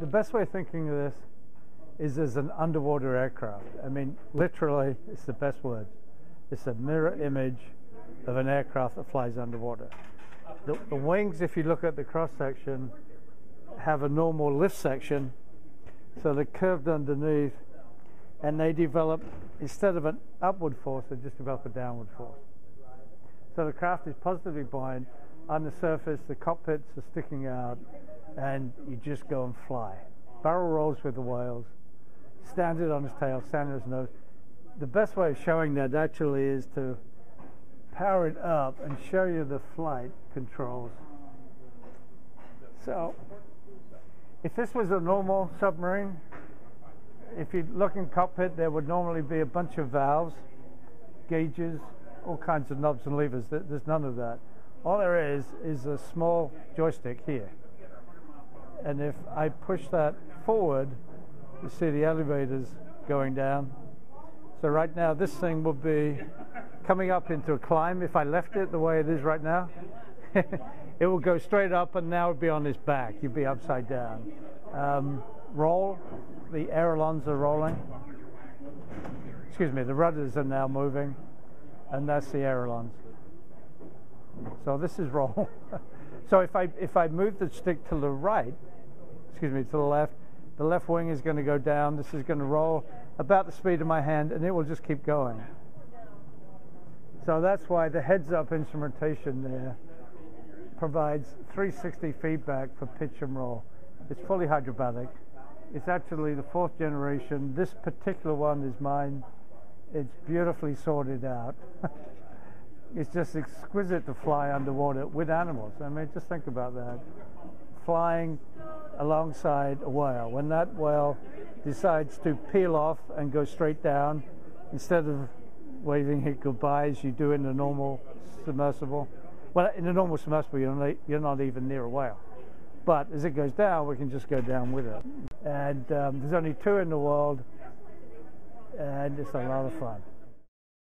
the best way of thinking of this is as an underwater aircraft. I mean, literally, it's the best word. It's a mirror image of an aircraft that flies underwater. The, the wings, if you look at the cross section, have a normal lift section, so they're curved underneath, and they develop, instead of an upward force, they just develop a downward force. So the craft is positively buoyant. On the surface, the cockpits are sticking out, and you just go and fly. Barrel rolls with the whales, standard on his tail, standard on his nose. The best way of showing that actually is to power it up and show you the flight controls. So, if this was a normal submarine, if you look in cockpit, there would normally be a bunch of valves, gauges, all kinds of knobs and levers. There's none of that. All there is is a small joystick here. And if I push that forward, you see the elevators going down. So right now, this thing will be coming up into a climb. If I left it the way it is right now, it will go straight up and now it would be on its back. You'd be upside down. Um, roll, the ailerons are rolling. Excuse me, the rudders are now moving, and that's the ailerons. So this is roll. So if I if I move the stick to the right, excuse me, to the left, the left wing is going to go down. This is going to roll about the speed of my hand, and it will just keep going. So that's why the heads-up instrumentation there provides 360 feedback for pitch and roll. It's fully hydrobatic. It's actually the fourth generation. This particular one is mine. It's beautifully sorted out. it's just exquisite to fly underwater with animals. I mean, just think about that. Flying alongside a whale. When that whale decides to peel off and go straight down, instead of waving it goodbye as you do in a normal submersible, well, in a normal submersible, you're not, you're not even near a whale. But as it goes down, we can just go down with it. And um, there's only two in the world, and it's a lot of fun.